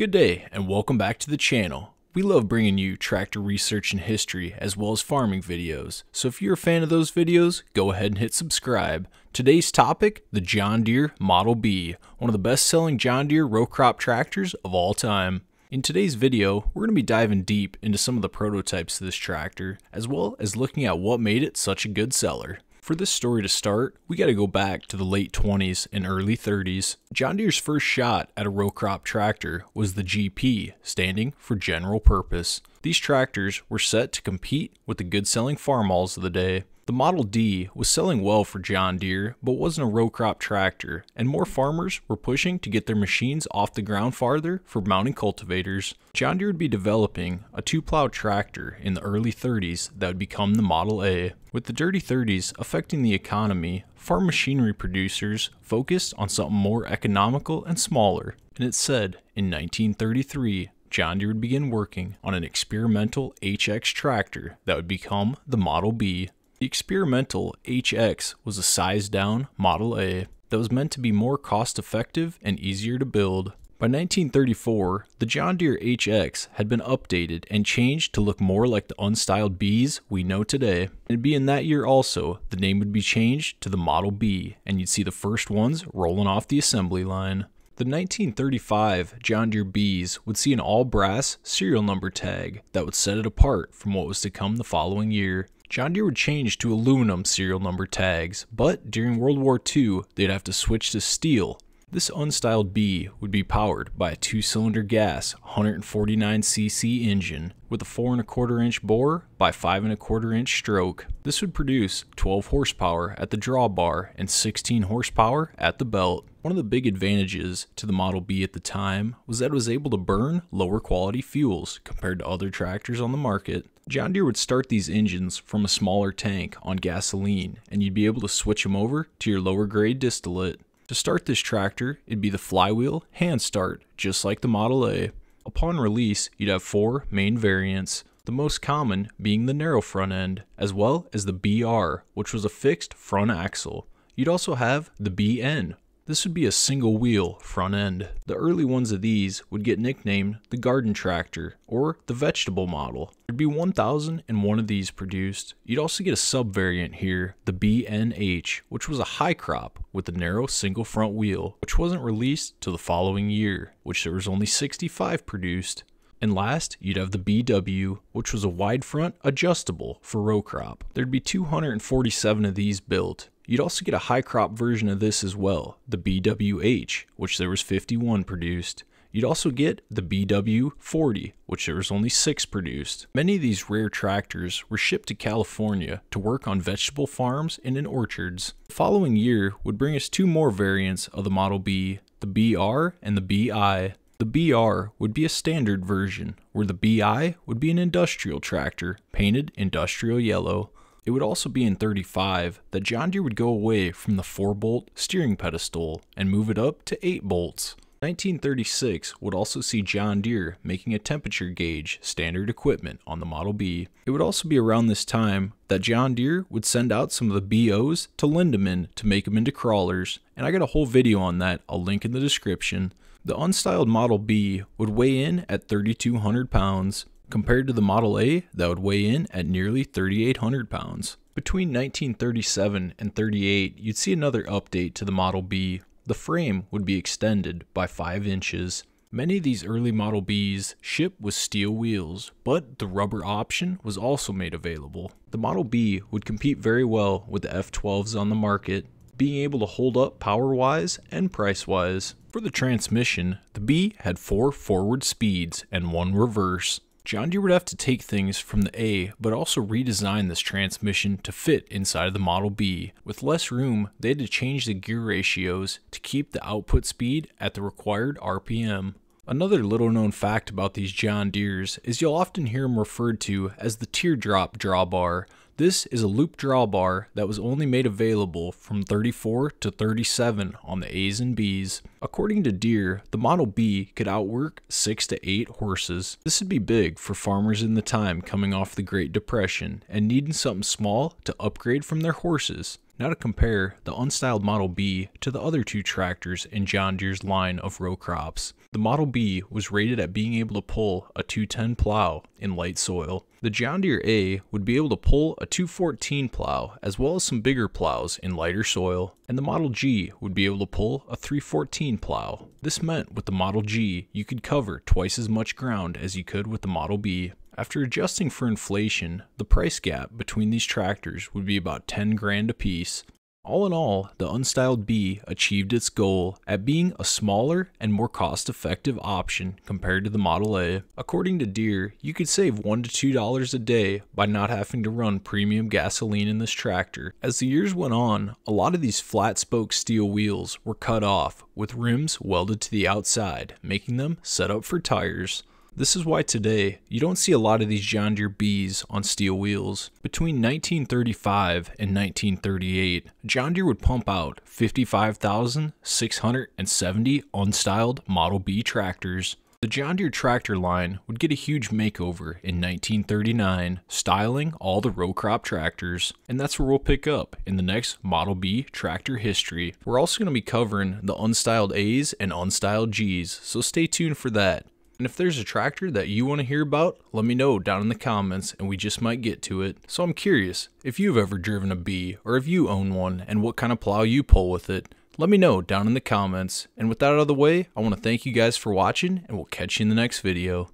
Good day and welcome back to the channel. We love bringing you tractor research and history as well as farming videos, so if you're a fan of those videos, go ahead and hit subscribe. Today's topic, the John Deere Model B, one of the best selling John Deere row crop tractors of all time. In today's video, we're going to be diving deep into some of the prototypes of this tractor, as well as looking at what made it such a good seller. For this story to start, we got to go back to the late 20s and early 30s. John Deere's first shot at a row crop tractor was the GP, standing for General Purpose. These tractors were set to compete with the good selling farm Farmalls of the day. The Model D was selling well for John Deere, but wasn't a row crop tractor, and more farmers were pushing to get their machines off the ground farther for mounting cultivators. John Deere would be developing a two plow tractor in the early 30s that would become the Model A. With the dirty 30s affecting the economy, farm machinery producers focused on something more economical and smaller, and it said in 1933 John Deere would begin working on an experimental HX tractor that would become the Model B. The experimental HX was a size down Model A that was meant to be more cost effective and easier to build. By 1934, the John Deere HX had been updated and changed to look more like the unstyled Bs we know today. And be in that year also, the name would be changed to the Model B, and you'd see the first ones rolling off the assembly line. The 1935 John Deere Bs would see an all brass serial number tag that would set it apart from what was to come the following year. John Deere would change to aluminum serial number tags, but during World War II, they'd have to switch to steel. This unstyled B would be powered by a two-cylinder gas 149cc engine with a 4 and a quarter inch bore by 5 and a quarter inch stroke. This would produce 12 horsepower at the drawbar and 16 horsepower at the belt. One of the big advantages to the Model B at the time was that it was able to burn lower quality fuels compared to other tractors on the market. John Deere would start these engines from a smaller tank on gasoline, and you'd be able to switch them over to your lower grade distillate. To start this tractor, it'd be the flywheel hand start, just like the Model A. Upon release, you'd have four main variants, the most common being the narrow front end, as well as the BR, which was a fixed front axle. You'd also have the BN, this would be a single wheel front end. The early ones of these would get nicknamed the garden tractor or the vegetable model. There'd be 1,001 of these produced. You'd also get a sub variant here, the BNH, which was a high crop with a narrow single front wheel, which wasn't released till the following year, which there was only 65 produced. And last, you'd have the BW, which was a wide front adjustable for row crop. There'd be 247 of these built, You'd also get a high crop version of this as well, the BWH, which there was 51 produced. You'd also get the BW40, which there was only 6 produced. Many of these rare tractors were shipped to California to work on vegetable farms and in orchards. The following year would bring us two more variants of the Model B, the BR and the BI. The BR would be a standard version, where the BI would be an industrial tractor, painted industrial yellow. It would also be in 35 that John Deere would go away from the 4 bolt steering pedestal and move it up to 8 bolts. 1936 would also see John Deere making a temperature gauge standard equipment on the Model B. It would also be around this time that John Deere would send out some of the BOs to Lindeman to make them into crawlers, and I got a whole video on that, I'll link in the description. The unstyled Model B would weigh in at 3,200 pounds, compared to the Model A that would weigh in at nearly 3,800 pounds. Between 1937 and 38, you'd see another update to the Model B. The frame would be extended by 5 inches. Many of these early Model Bs ship with steel wheels, but the rubber option was also made available. The Model B would compete very well with the F12s on the market, being able to hold up power-wise and price-wise. For the transmission, the B had 4 forward speeds and 1 reverse. John Deere would have to take things from the A, but also redesign this transmission to fit inside of the Model B. With less room, they had to change the gear ratios to keep the output speed at the required RPM. Another little known fact about these John Deeres is you'll often hear them referred to as the teardrop drawbar. This is a loop drawbar that was only made available from 34 to 37 on the A's and B's. According to Deere, the Model B could outwork 6 to 8 horses. This would be big for farmers in the time coming off the Great Depression and needing something small to upgrade from their horses. Now to compare the unstyled Model B to the other two tractors in John Deere's line of row crops. The Model B was rated at being able to pull a 210 plow in light soil. The John Deere A would be able to pull a 214 plow as well as some bigger plows in lighter soil, and the Model G would be able to pull a 314 plow. This meant with the Model G you could cover twice as much ground as you could with the Model B. After adjusting for inflation, the price gap between these tractors would be about 10 grand apiece. All in all, the Unstyled B achieved its goal at being a smaller and more cost-effective option compared to the Model A. According to Deere, you could save $1 to $2 a day by not having to run premium gasoline in this tractor. As the years went on, a lot of these flat spoke steel wheels were cut off with rims welded to the outside, making them set up for tires. This is why today you don't see a lot of these John Deere Bs on steel wheels. Between 1935 and 1938, John Deere would pump out 55,670 unstyled Model B tractors. The John Deere tractor line would get a huge makeover in 1939, styling all the row crop tractors. And that's where we'll pick up in the next Model B tractor history. We're also going to be covering the unstyled A's and unstyled G's, so stay tuned for that. And if there's a tractor that you want to hear about, let me know down in the comments and we just might get to it. So I'm curious if you've ever driven a B or if you own one and what kind of plow you pull with it. Let me know down in the comments. And with that out of the way, I want to thank you guys for watching and we'll catch you in the next video.